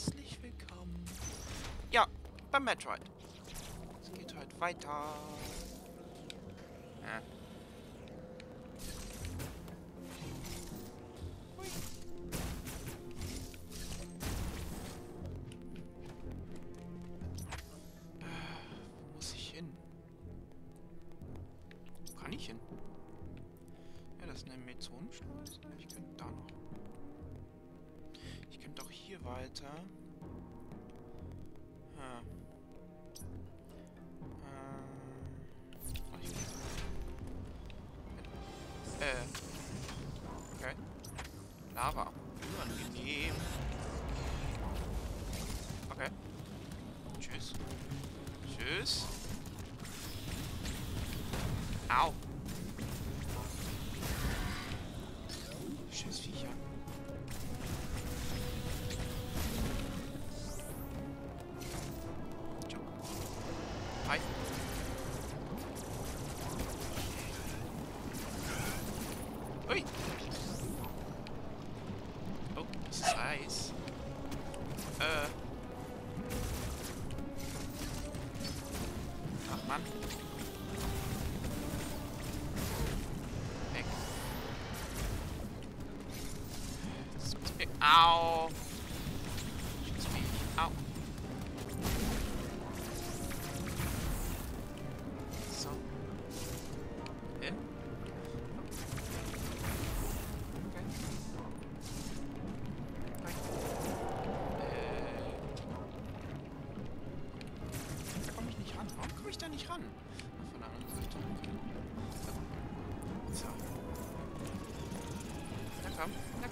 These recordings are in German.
herzlich willkommen. Ja, beim Metroid. Es geht halt weiter. Ja. Äh, Wo muss ich hin? Wo kann ich hin? Ja, das ist eine Mezonenstraße. Weiter. Hm. Äh. Okay. Lava. Unangenehm. Okay. Tschüss. Tschüss. Au. Scheiß Viecher.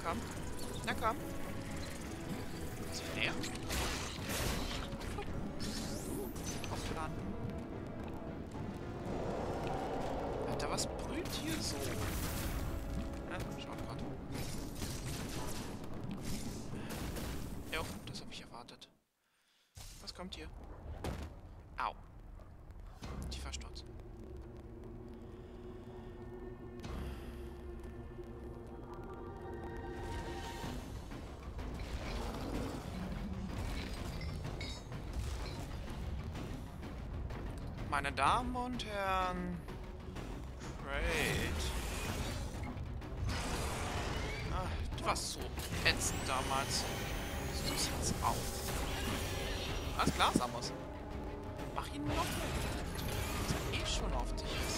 Komm, na komm, na komm. Ist leer? Aufgeladen. Alter, was brüllt hier so? Ja, Shortcut. Jo, das habe ich erwartet. Was kommt hier? Meine Damen und Herren, Great. Ah, du warst so ätzend damals. So jetzt auf. Alles klar, Samus. Mach ihn noch. Dass er eh schon auf dich ist.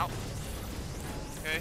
Au. Okay.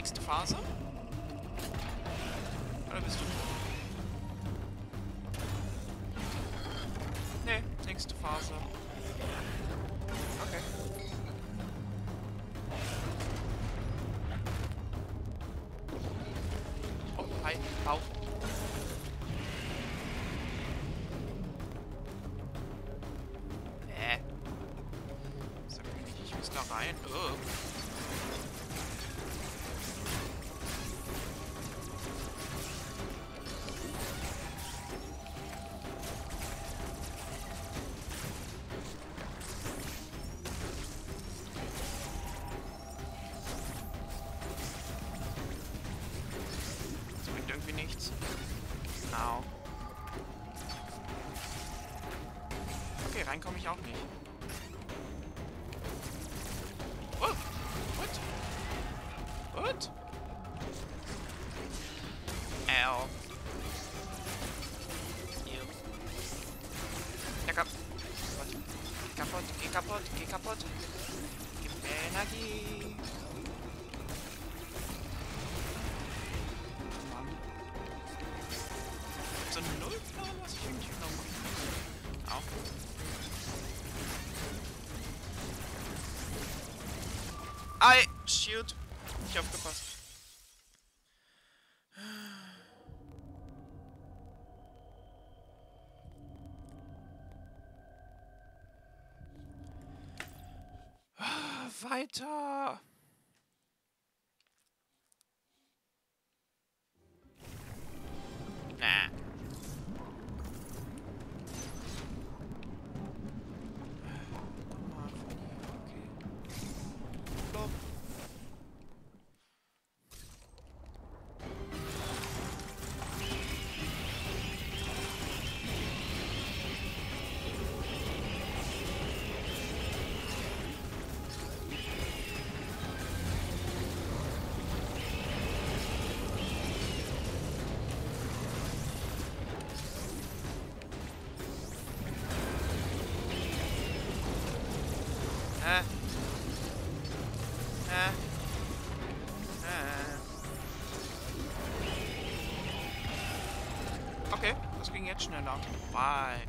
Nächste Phase. Oder bist du... Nee, nächste Phase. Okay. 香水 jetzt schneller. Weit.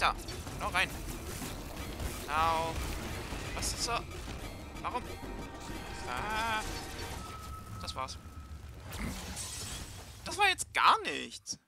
Weiter. Genau rein. Genau. Was ist so? Warum? Ah. Das war's. Das war jetzt gar nichts.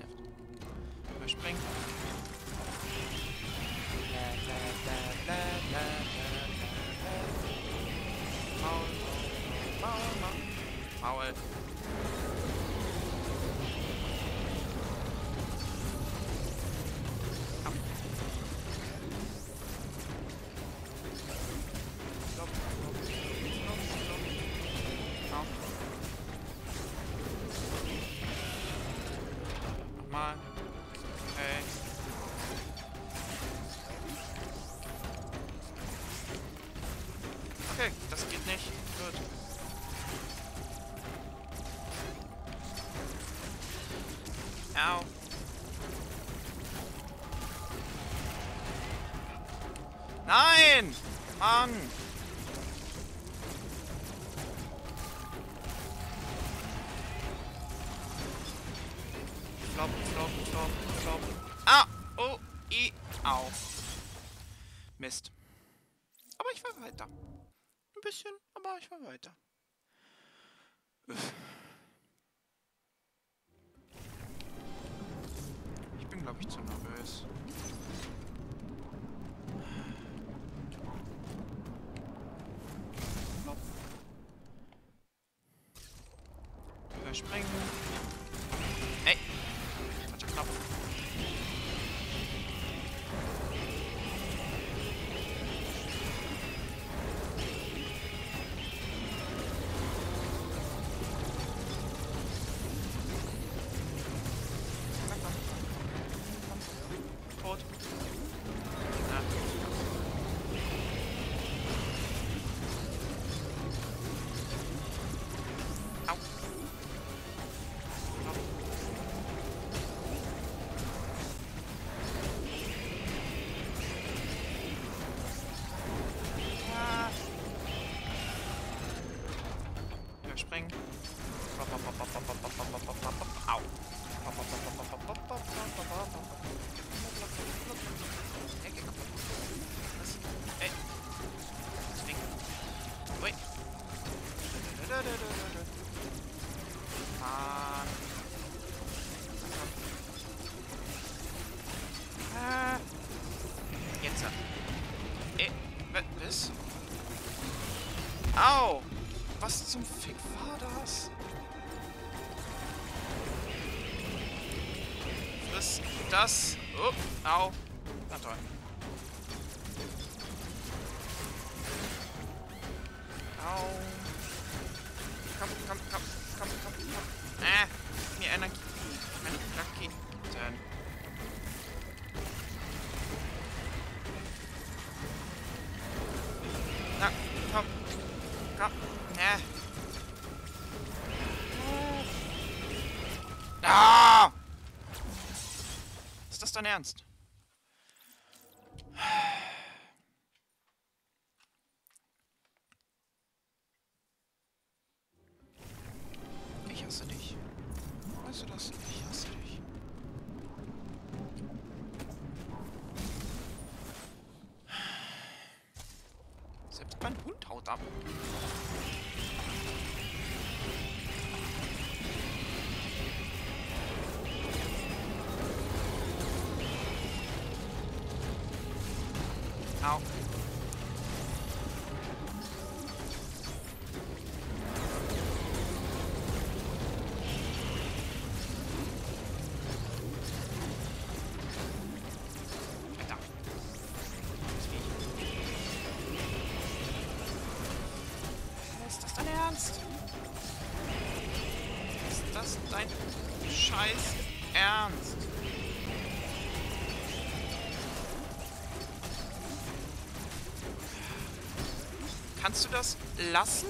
nervt. Übersprengt. Halt. Ow. Nein! Mann! Springen. das. Oh, au. ganz dein Ernst? dein Scheiß Ernst? Kannst du das lassen?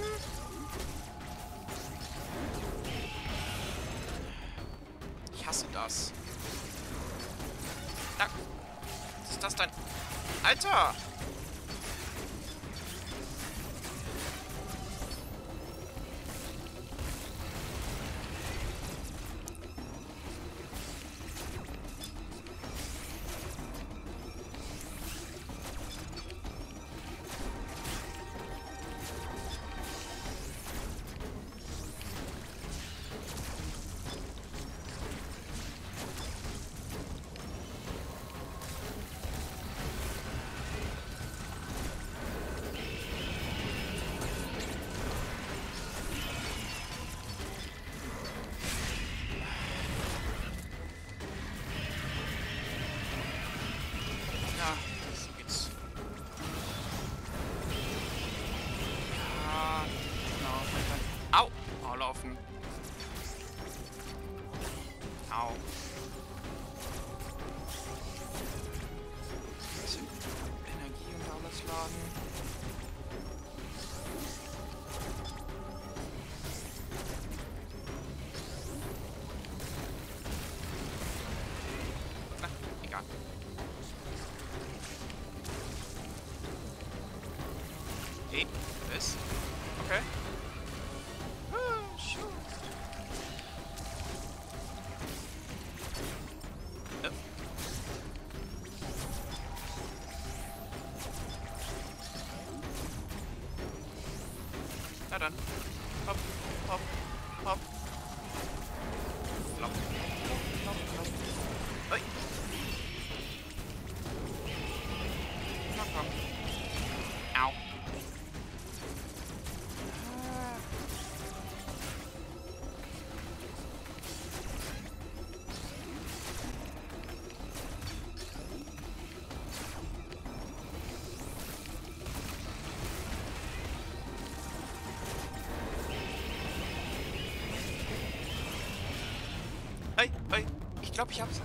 Ich glaube, ich hab's.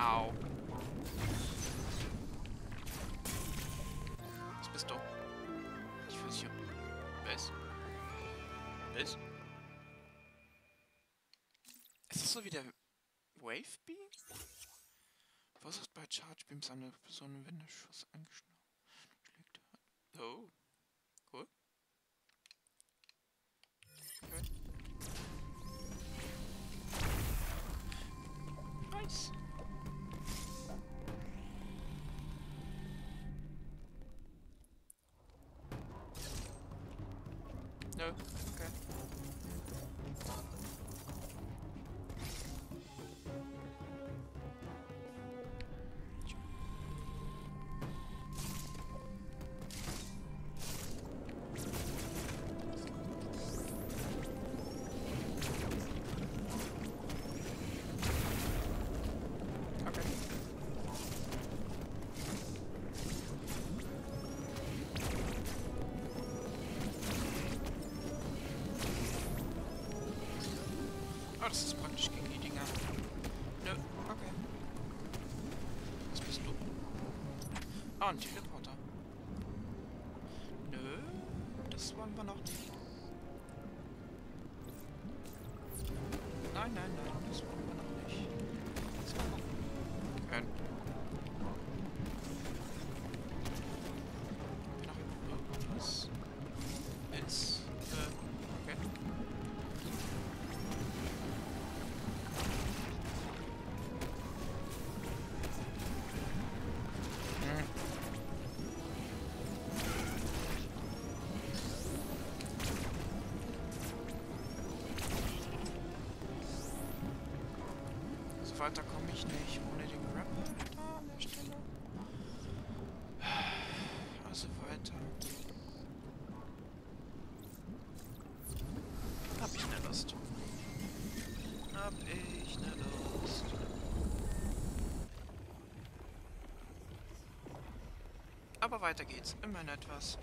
Au. Was bist du? Ich fühl's hier. Was? Was? Ist das so wie der Wavebeam? Was ist bei Charge Beams an der Person, wenn der Schuss angeschnallt hat? Oh. Das ist praktisch gegen die Dinger. Nö, okay. Was bist du? Ah, ein. Weiter komme ich nicht ohne den Grab da an der Stelle. Also weiter. Hab ich ne Lust. Hab ich ne Lust. Aber weiter geht's. Immerhin etwas.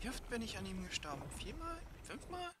Wie oft bin ich an ihm gestorben? Viermal? Fünfmal?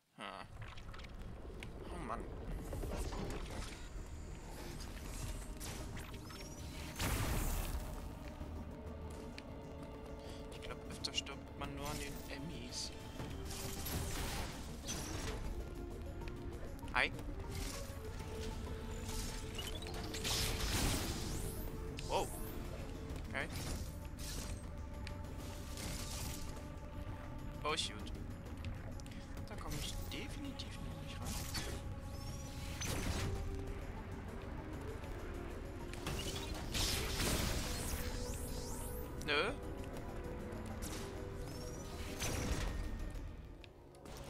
Nö.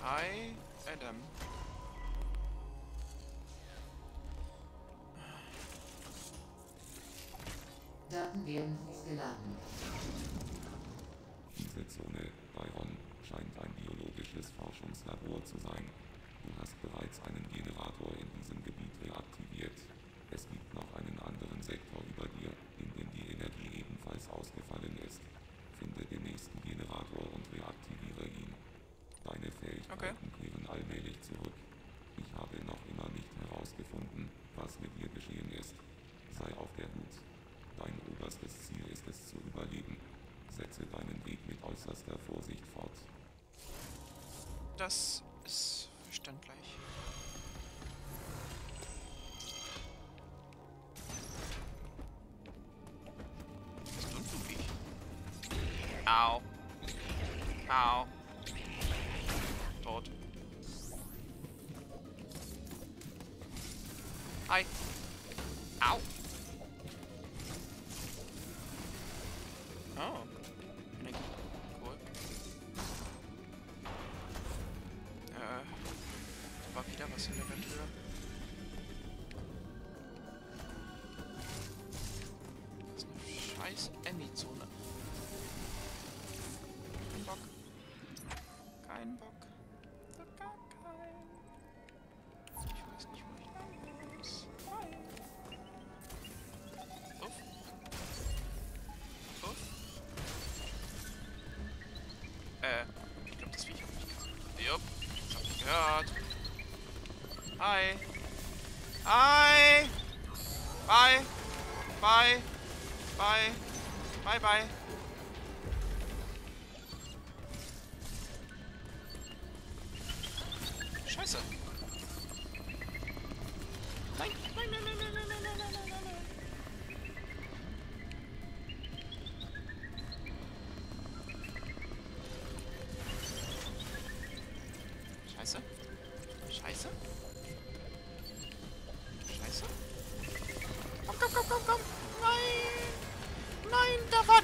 Hi, Adam. Daten werden hochgeladen. Diese Zone, Byron, scheint ein biologisches Forschungslabor zu sein. Du hast bereits einen Das ist verständlich. Tust du wie? Au. Au. Tot. Hi.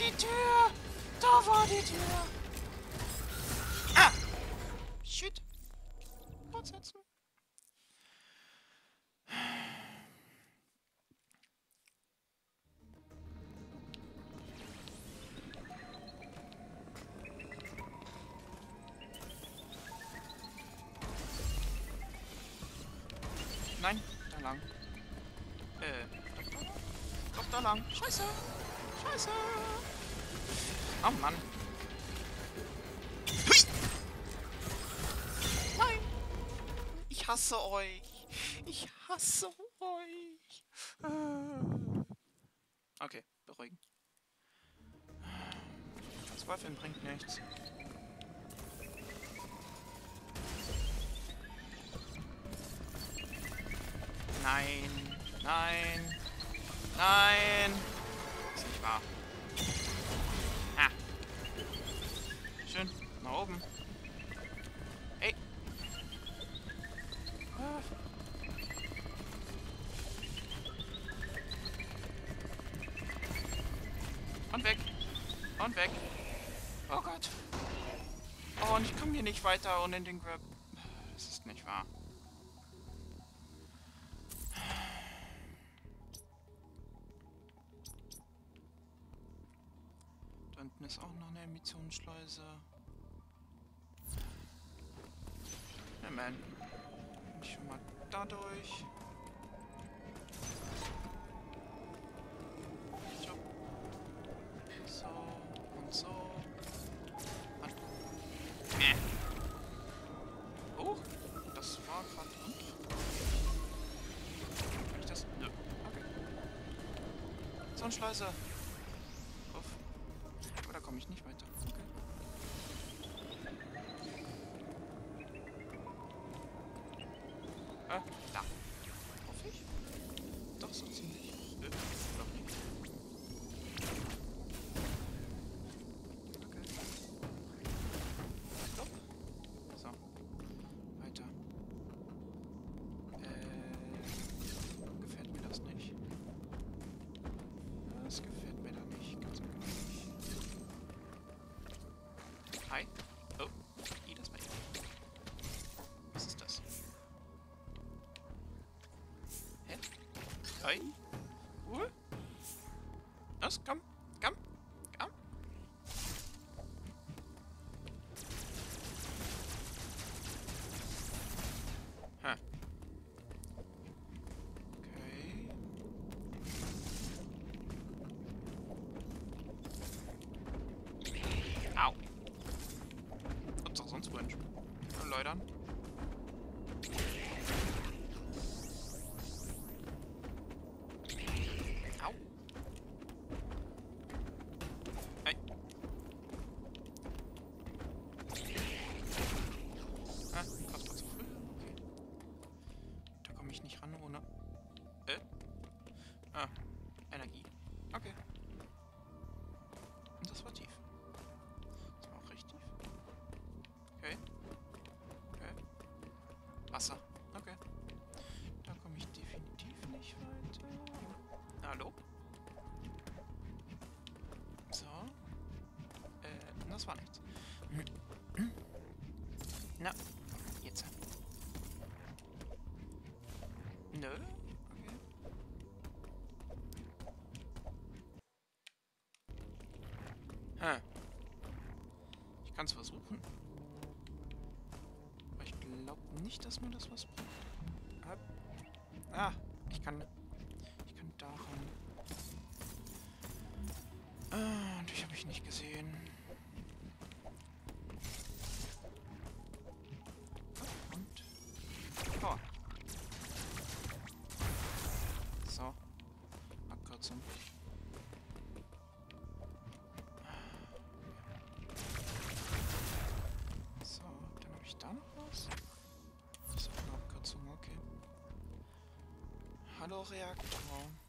Die Tür. Da war die Tür. Ah. Shit. Fortsetzen. Nein, da lang. Äh, doch da lang. Scheiße. Scheiße. Oh Mann. Nein. Ich hasse euch. Ich hasse euch. Äh. Okay, beruhigen. Verzweifeln bringt nichts. Nein, nein, nein. Ist nicht wahr. Oben. Ey. Ah. Und weg. Und weg. Oh Gott. Oh, und ich komme hier nicht weiter ohne den Grab. Das ist nicht wahr. Da unten ist auch noch eine Emissionsschleuse. Moment. Ich schon mal da durch. So. Und so. Und. Äh. Oh, das war verdammt. Kann ich das? Nö. Okay. So Hi. Oh. I, das war ich. Was ist das? Hä? Hi? Das war nichts. Na, jetzt. Nö. Hä. Ich kann es versuchen. Aber ich glaube nicht, dass mir das was bringt. Ah, ich kann. Ich kann daran. Ah, dich habe ich nicht gesehen. Halo Reaktor.